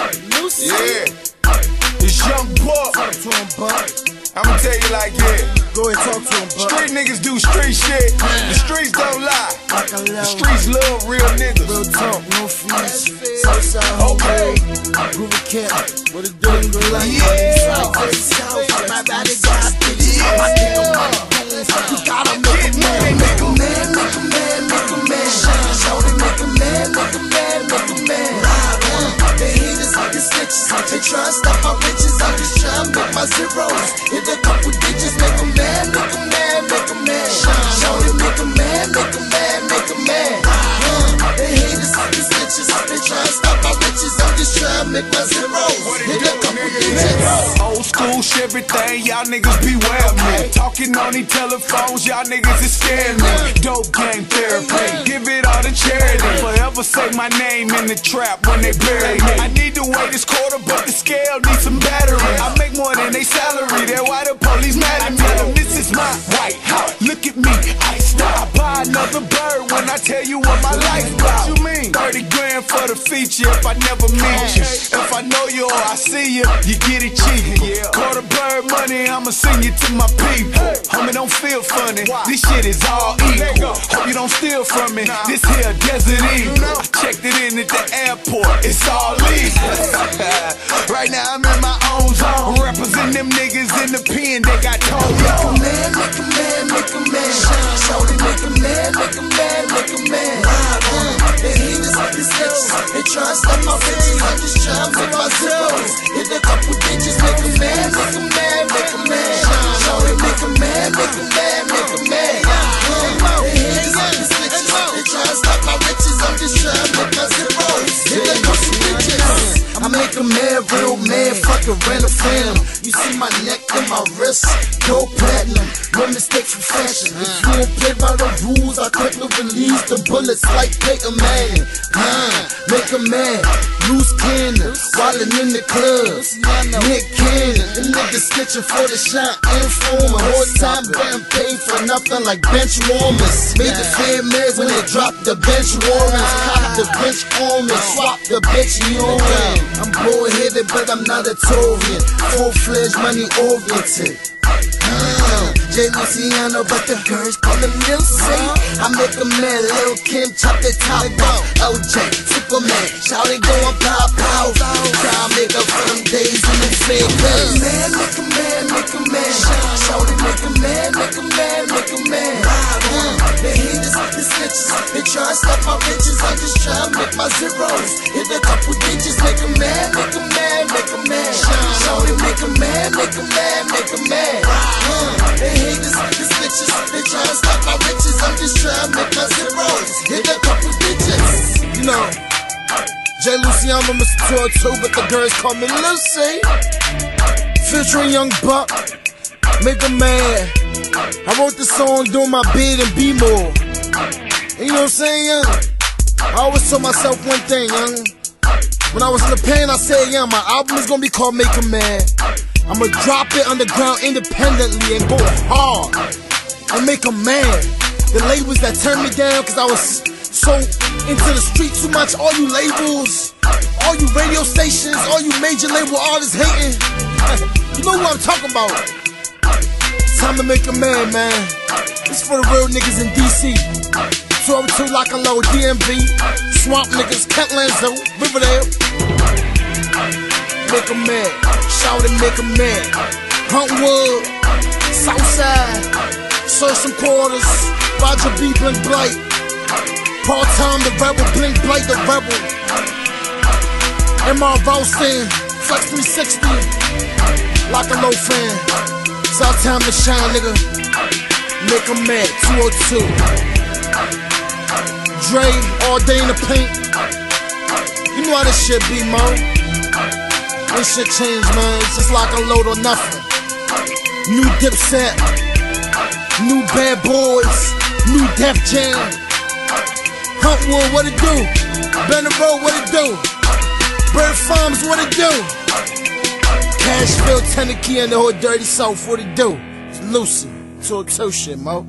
Yeah. It's Young Buck. Talk to him, Buck. I'ma tell you like yeah. Go ahead, talk to him, Buck. Street niggas do street shit. The streets don't lie. The streets love real niggas. Real talk, no fees. Southside Okay. homie. Groovy cat. What it do? Go like Yeah. South to South. My body got it. My dick on my bones. You gotta make a man, make a man, make a man, make a man. Old school shit, everything, y'all niggas beware me. Talking on these telephones, y'all niggas is scaring me. Dope game therapy, give it all to charity. Forever say my name in the trap when they bury me. I need to weigh this quarter, but the scale needs some battery. I make more than they salary, that's why the police mad at me. This is my white house. Look at me, I stop. Buy another bird when I tell you what my life about. You 30 grand for the feature if I never meet you. If I know you or I see you, you get it cheap. Quarter bird money, I'ma send you to my people. Homie, don't feel funny. This shit is all equal. Hope you don't steal from me. This here desert eagle. Checked it in at the airport. It's all legal. right now I'm in my own zone. Represent them niggas in the pen. They got told Make a man, make a man, make a man. Shorty, make a man, make a man, make a man. Snitches. They try to a man, real man, fucking random phantom. You see my neck and my wrist, go platinum. No mistakes for fashion. If you don't play by the rules, I quickly release the bullets like Peyton Manning. Huh, make a man, loose cannon, wildin' in the clubs. Nick Cannon, the niggas snitching for the shot informer. Whole time getting paid for nothing like bench warmers. Made the fan meds when they dropped the bench warmers. Cop the bench warmers, swap the bitch urine. I'm bullheaded, but I'm not a Torian. Full fledged money oriented. Uh, Jay Luciano, but the girls call him Lil C. I make a man, Lil Kim, chop the top off. OJ, Superman, shout it going pow pow. Try make up for them days in the fake Make a man, make a man, make a man. Shout it, make a man, make a man, make a man. Ride one, the haters, the snitches, they try to stop my riches. I'm just trying to make my zeros. Hit a couple Jay Luciano, Mr. Tour too, but the girls call me Lucy. Featuring Young Buck, make a man. I wrote this song doing my bid and be more. You know what I'm saying? I always told myself one thing, young. When I was in the pen, I said, young, my album is gonna be called Make a Man. I'ma drop it underground independently and go hard and make a man. The labels that turned me down because I was so into the street too much. All you labels, all you radio stations, all you major label artists hating. you know what I'm talking about. Time to make a man, man. This for the real niggas in DC. 12 Lock and Load, DMV, Swamp niggas, Kent Lanzo, Riverdale. Make a man, shout and make a man. Huntwood, Southside, serve some quarters. Roger B. Blink Blight. Part time the rebel, Blink Blight the rebel. MR Ralston, Flex 360. Lock a Low fan. It's our time to shine, nigga. Make a man, 202. Dre, all day in the paint. You know how this shit be, mo. This shit change, man. It's just like a load or nothing. New Dipset, new Bad Boys, new Def Jam. Huntwood, what it do? Benning Road, what it do? Bird Farms, what it do? Cashville, Tennessee, and the whole dirty south, what it do? It's Lucy, to a shit, mo.